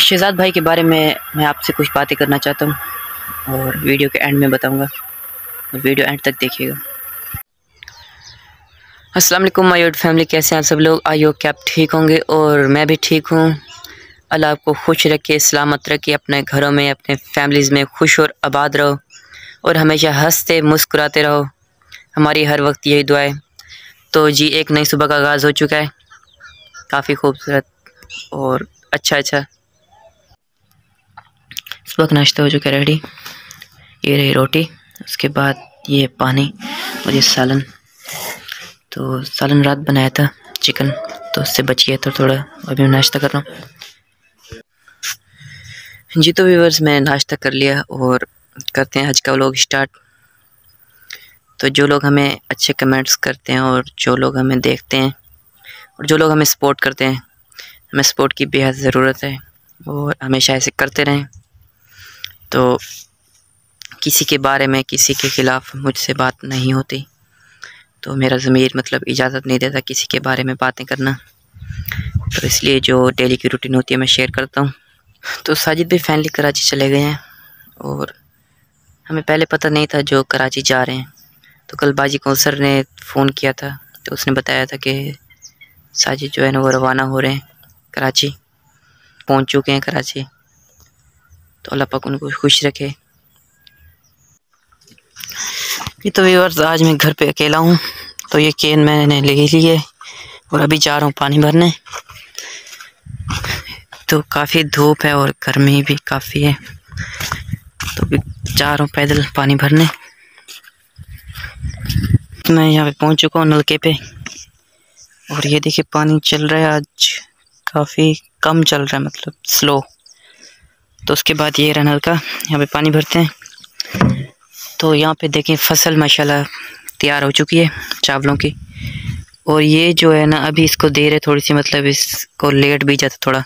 शहजाद भाई के बारे में मैं आपसे कुछ बातें करना चाहता हूँ और वीडियो के एंड में बताऊँगा। और वीडियो एंड तक देखिएगा। अस्सलाम वालेकुम माय फैमिली कैसे हैं आप सब लोग? आई होप कि आप ठीक होंगे और मैं भी ठीक हूँ। अल्लाह आपको खुश रखे, सलामत रखे, अपने घरों में, अपने फैमिलीज़ में खुश और आबाद रहो और हमेशा हँसते, मुस्कुराते रहो। हमारी हर वक्त यही दुआ है। तो जी, एक नई सुबह का आगाज़ हो चुका है। काफ़ी खूबसूरत और अच्छा अच्छा सुबह का नाश्ता हो चुका रेडी। ये रही रोटी, उसके बाद ये पानी और ये सालन। तो सालन रात बनाया था, चिकन तो उससे बच गया तो थोड़ा, अभी मैं नाश्ता कर रहा हूँ। जी तो व्यूवर्स मैंने नाश्ता कर लिया और करते हैं आज का व्लॉग स्टार्ट तो जो लोग हमें अच्छे कमेंट्स करते हैं और जो लोग हमें देखते हैं और जो लोग हमें सपोर्ट करते हैं, हमें सपोर्ट की बेहद ज़रूरत है और हमेशा ऐसे करते रहें। तो किसी के बारे में, किसी के ख़िलाफ़ मुझसे बात नहीं होती। तो मेरा ज़मीर मतलब इजाज़त नहीं देता किसी के बारे में बातें करना। तो इसलिए जो डेली की रूटीन होती है, मैं शेयर करता हूँ। तो साजिद भी फैनली कराची चले गए हैं और हमें पहले पता नहीं था जो कराची जा रहे हैं। तो कल बाजी कौंसर ने फ़ोन किया था तो उसने बताया था कि साजिद जो है ना, वो रवाना हो रहे हैं कराची, पहुँच चुके हैं कराची। तो अल्लाह पाक उनको खुश रखे। ये तो व्यूअर्स, आज मैं घर पे अकेला हूँ तो ये केन मैंने ले ली है और अभी जा रहा हूँ पानी भरने। तो काफ़ी धूप है और गर्मी भी काफ़ी है तो अभी जा रहा हूँ पैदल पानी भरने। मैं यहाँ पे पहुँच चुका हूँ नलके पे, और ये देखिए पानी चल रहा है आज, काफ़ी कम चल रहा है मतलब स्लो। तो उसके बाद ये रनल का, यहाँ पे पानी भरते हैं। तो यहाँ पे देखें, फ़सल माशाल्लाह तैयार हो चुकी है चावलों की। और ये जो है ना, अभी इसको दे रहे थोड़ी सी मतलब इसको लेट भी जाता थोड़ा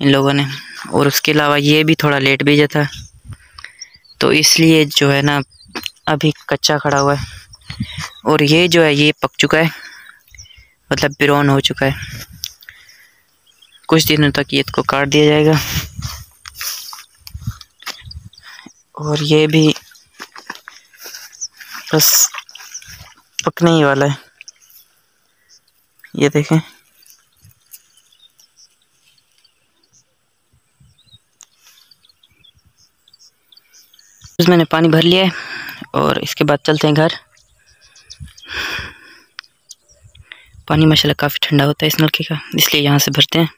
इन लोगों ने। और उसके अलावा ये भी थोड़ा लेट भी जाता तो इसलिए जो है ना, अभी कच्चा खड़ा हुआ है। और ये जो है, ये पक चुका है मतलब बिरौन हो चुका है। कुछ दिनों तक ये इसको काट दिया जाएगा। और ये भी बस पकने ही वाला है। ये देखें। मैंने पानी भर लिया है और इसके बाद चलते हैं घर। पानी माशाल्लाह काफ़ी ठंडा होता है इस नलके का, इसलिए यहाँ से भरते हैं।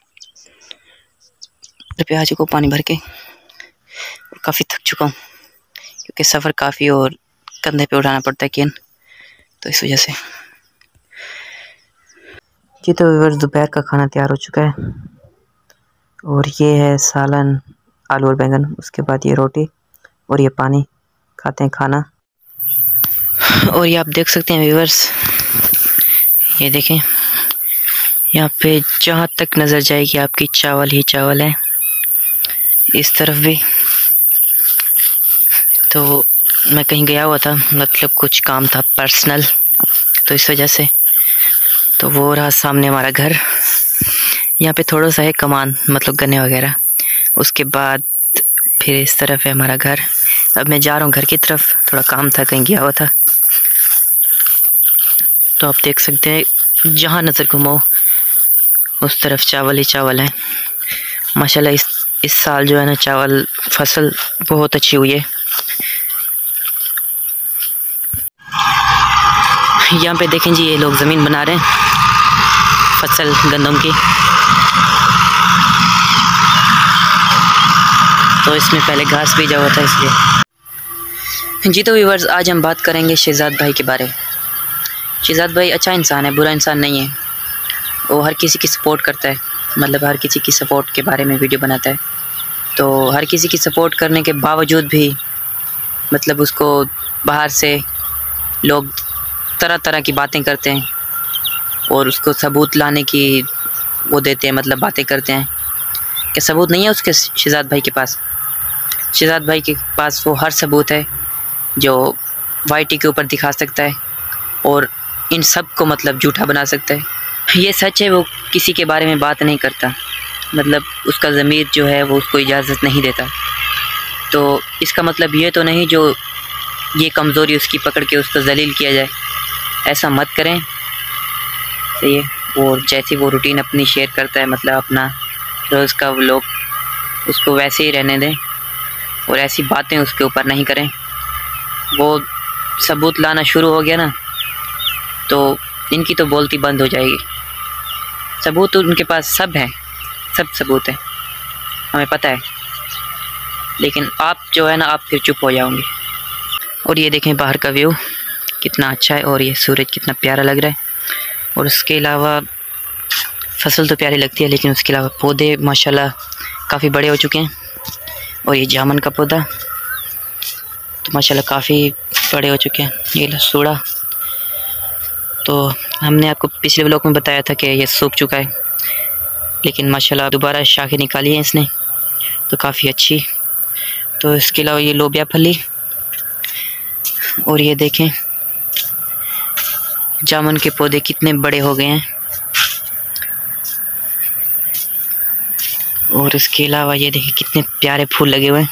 तो पे आ चुका पानी भर के काफ़ी थक चुका हूँ। क्योंकि सफ़र काफ़ी और कंधे पे उठाना पड़ता है केन तो इस वजह से। जी तो व्यवर्स दोपहर का खाना तैयार हो चुका है। और ये है सालन आलू और बैंगन उसके बाद ये रोटी और ये पानी। खाते हैं खाना। और ये आप देख सकते हैं व्यूवर्स ये देखें यहाँ पे जहाँ तक नज़र जाएगी आपकी चावल ही चावल है। इस तरफ़ भी तो मैं कहीं गया हुआ था मतलब कुछ काम था पर्सनल तो इस वजह से। तो वो रहा सामने हमारा घर। यहाँ पे थोड़ा सा है कमान मतलब गन्ने वगैरह। उसके बाद फिर इस तरफ़ है हमारा घर। अब मैं जा रहा हूँ घर की तरफ़, थोड़ा काम था, कहीं गया हुआ था। तो आप देख सकते हैं, जहाँ नज़र घुमाओ, उस तरफ़ चावल ही चावल है। माशाल्लाह, इस इस साल जो है ना, चावल फ़सल बहुत अच्छी हुई है। यहाँ पे देखें जी, ये लोग ज़मीन बना रहे हैं। फ़सल गंदम की। तो इसमें पहले घास बीजा हुआ था इसलिए। जी तो व्यूवर्स आज हम बात करेंगे शहजाद भाई के बारे। शहजाद भाई अच्छा इंसान है, बुरा इंसान नहीं है। वो हर किसी की सपोर्ट करता है। मतलब हर किसी की सपोर्ट के बारे में वीडियो बनाता है। तो हर किसी की सपोर्ट करने के बावजूद भी मतलब उसको बाहर से लोग तरह तरह की बातें करते हैं और उसको सबूत लाने की वो देते हैं मतलब बातें करते हैं कि सबूत नहीं है उसके शहजाद भाई के पास। शहजाद भाई के पास वो हर सबूत है जो वाईटी के ऊपर दिखा सकता है और इन सबको मतलब झूठा बना सकता है। ये सच है, वो किसी के बारे में बात नहीं करता। मतलब उसका ज़मीर जो है वो उसको इजाज़त नहीं देता। तो इसका मतलब ये तो नहीं जो ये कमज़ोरी उसकी पकड़ के उसको जलील किया जाए। ऐसा मत करें। सही है और जैसी वो रूटीन अपनी शेयर करता है मतलब अपना रोज़ का लोग, उसको वैसे ही रहने दें और ऐसी बातें उसके ऊपर नहीं करें। वो सबूत लाना शुरू हो गया ना तो इनकी तो बोलती बंद हो जाएगी। सबूत उनके पास सब हैं, सब सबूत हैं। हमें पता है। लेकिन आप जो है ना, आप फिर चुप हो जाओगे। और ये देखें बाहर का व्यू, कितना अच्छा है और ये सूरज कितना प्यारा लग रहा है। और उसके अलावा, फ़सल तो प्यारी लगती है, लेकिन उसके अलावा पौधे, माशाल्लाह, काफ़ी बड़े हो चुके हैं। और ये जामन का पौधा तो माशाल्लाह काफ़ी बड़े हो चुके हैं। ये लसूड़ा तो हमने आपको पिछले ब्लॉक में बताया था कि ये सूख चुका है, लेकिन माशाल्लाह दोबारा शाखें निकाली हैं इसने तो काफ़ी अच्छी तो इसके अलावा ये लोबिया फली और ये देखें, जामुन के पौधे कितने बड़े हो गए हैं। और इसके अलावा ये देखिए कितने प्यारे फूल लगे हुए हैं।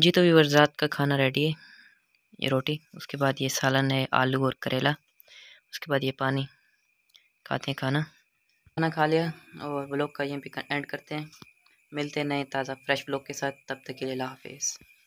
जी तो भी रात का खाना रेडी है, ये रोटी, उसके बाद ये सालन है आलू और करेला, उसके बाद ये पानी, खाते हैं खाना। खाना खा लिया और ब्लॉग का यहीं पे एंड करते हैं। मिलते हैं नए ताज़ा फ्रेश ब्लॉग के साथ, तब तक के लिए हाफिज़।